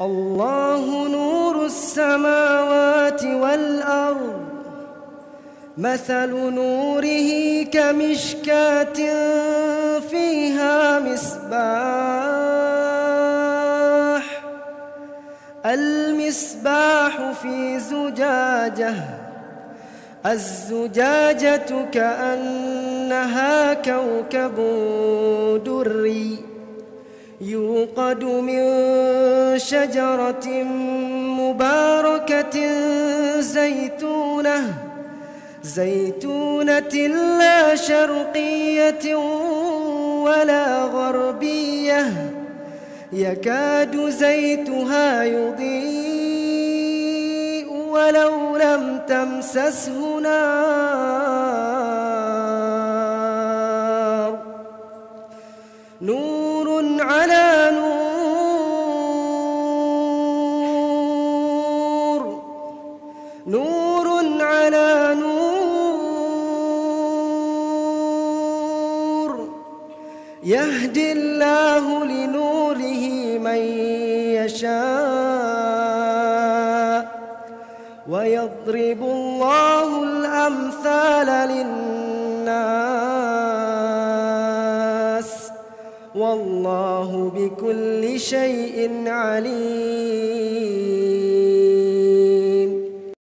الله نور السماوات والأرض مثل نوره كمشكاة فيها مصباح. المصباح في زجاجة الزجاجة كأنها كوكب دري يوقد من شجرة مباركة زيتونة زيتونة لا شرقية ولا غربية يكاد زيتها يضيء ولو لم تمسسه نار. نور على نور نور على نور. يهدي الله لنوره من يشاء. ويضرب الله الأمثال للناس. والله بكل شيء عليم.